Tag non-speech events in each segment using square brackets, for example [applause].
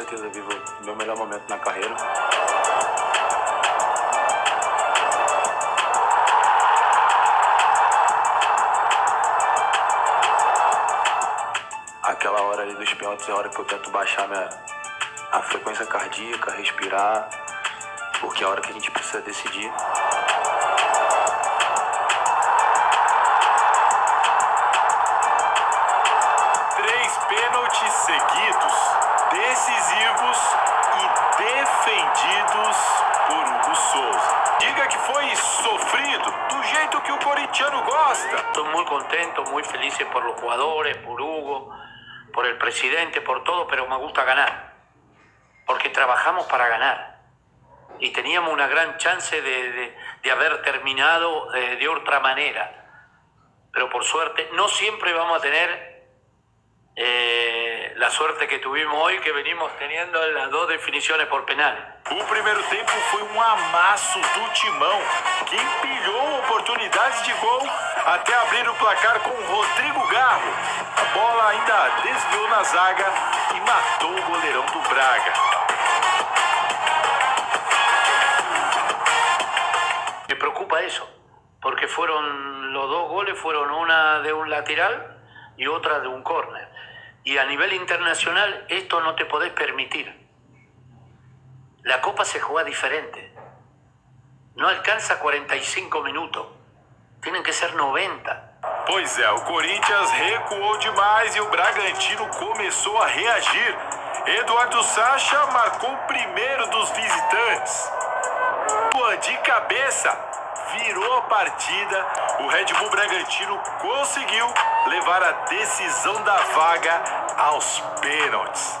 certeza vivo meu melhor momento na carreira. Aquela hora ali dos pênaltis é a hora que eu tento baixar minha, a frequência cardíaca, respirar, porque é a hora que a gente precisa decidir. Três pênaltis seguidos, decisivos e defendidos por Hugo Souza. Diga que foi sofrido, do jeito que o corintiano gosta. Estoy muy contento, muy feliz por los jugadores, por Hugo, por el presidente, por todo, pero me gusta ganar. Porque trabajamos para ganar. Y teníamos una gran chance de, de- de haber terminado eh, de otra manera. Pero por suerte, no siempre vamos a tener eh, la suerte que tuvimos hoy, que venimos teniendo en las dos definiciones por penales. O primeiro tempo foi um amasso do timão, que empilhou oportunidades de gol até abrir o placar com Rodrigo Garro. A bola ainda desviou na zaga e matou o goleirão do Braga. Me preocupa eso, porque fueron los dos goles fueron una de un lateral y otra de un córner. Y a nivel internacional esto no te podés permitir. La Copa se juega diferente. No alcanza 45 minutos. Tienen que ser 90. Pois é, o Corinthians recuou demais e o Bragantino começou a reagir. Eduardo Sacha marcou o primeiro dos visitantes. De cabeça, virou a partida. O Red Bull Bragantino conseguiu levar a decisão da vaga aos pênaltis.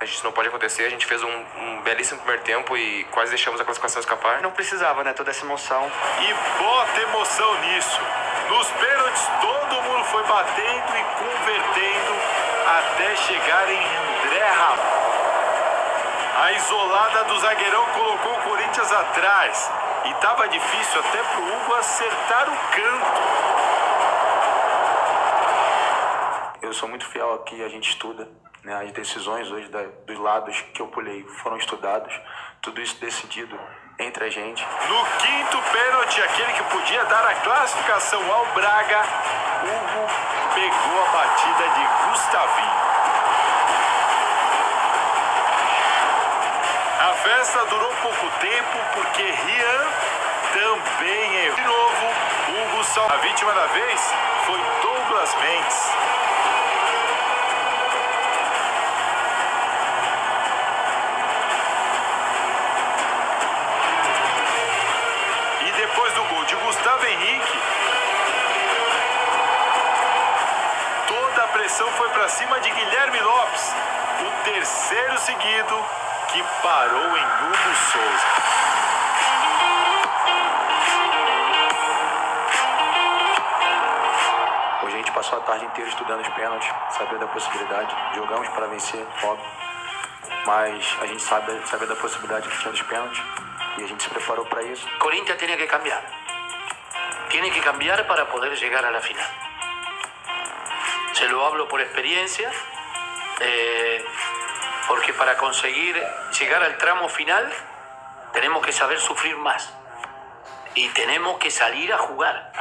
A gente não pode acontecer, a gente fez um, um belíssimo primeiro tempo e quase deixamos a classificação escapar. Não precisava, né? Toda essa emoção. E bota emoção nisso. Nos pênaltis, todo mundo foi batendo e convertendo até chegar em André Ramal. A isolada do zagueirão colocou o Corinthians atrás. E tava difícil até pro Hugo acertar o canto. Eu sou muito fiel aqui, a gente estuda. Né? As decisões hoje da- dos lados que eu pulei foram estudados. Tudo isso decidido entre a gente. No quinto pênalti, aquele que podia dar a classificação ao Braga, Hugo pegou a batida de Gustavinho. Festa durou pouco tempo porque Rian também errou. De novo, Hugo sal... A vítima da vez foi Douglas Mendes. E depois do gol de Gustavo Henrique, toda a pressão foi para cima de Guilherme Lopes, o terceiro seguido que parou em Hugo Souza. Hoje a gente passou a tarde inteira estudando os pênaltis, sabendo da possibilidade. Jogamos para vencer, óbvio. Mas a gente sabe, sabe da possibilidade que tinha dos pênaltis. E a gente se preparou para isso. Corinthians tiene que cambiar. Tiene que cambiar para poder llegar a la final. Se lo hablo por experiencia, eh, porque para conseguir llegar al tramo final tenemos que saber sufrir más y tenemos que salir a jugar.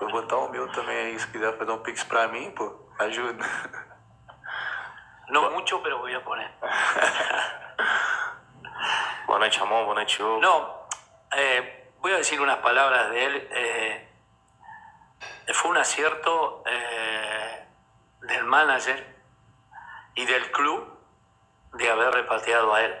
Vou botar o meu também aí, se quiser fazer um pix pra mim, pô, ajuda. No mucho, pero voy a poner. [laughs] Boa noite, Ramon. Boa noite, Hugo. No, eh, voy a decir unas palabras de él. eh, fue un acierto eh, del manager y del club de haber repatriado a él.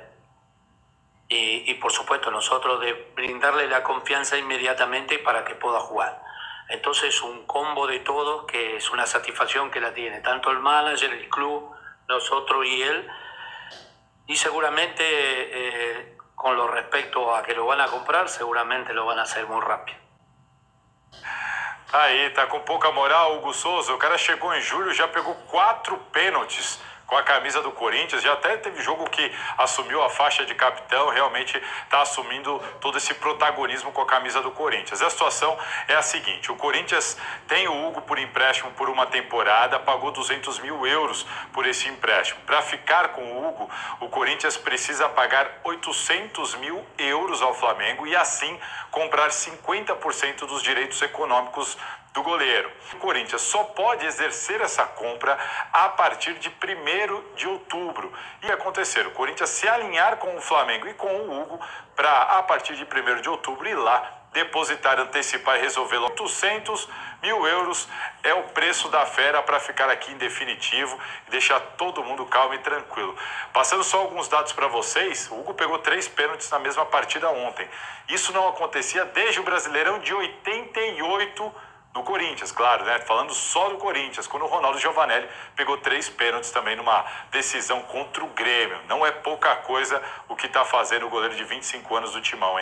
Y, y, por supuesto nosotros de brindarle la confianza inmediatamente para que pueda jugar. Entonces un combo de todos que es una satisfacción que la tiene, tanto el manager, el club, nosotros y él. Y seguramente eh, con lo respecto a que lo van a comprar, seguramente lo van a hacer muy rápido. Aí, tá com pouca moral, Hugo Souza. O cara chegou em julho, já pegou quatro pênaltis. Com a camisa do Corinthians. Já até teve jogo que assumiu a faixa de capitão, realmente está assumindo todo esse protagonismo com a camisa do Corinthians. A situação é a seguinte: o Corinthians tem o Hugo por empréstimo por uma temporada, pagou 200 mil euros por esse empréstimo. Para ficar com o Hugo, o Corinthians precisa pagar 800 mil euros ao Flamengo e assim comprar 50% dos direitos econômicos do goleiro. O Corinthians só pode exercer essa compra a partir de 1 de outubro. E acontecer, o Corinthians se alinhar com o Flamengo e com o Hugo para, a partir de 1 de outubro, ir lá depositar, antecipar e resolver 800 mil euros é o preço da fera para ficar aqui em definitivo e deixar todo mundo calmo e tranquilo. Passando só alguns dados para vocês, o Hugo pegou três pênaltis na mesma partida ontem. Isso não acontecia desde o Brasileirão de 88 do Corinthians, claro, né? Falando só do Corinthians, quando o Ronaldo Giovanelli pegou três pênaltis também numa decisão contra o Grêmio. Não é pouca coisa o que está fazendo o goleiro de 25 anos do Timão, hein?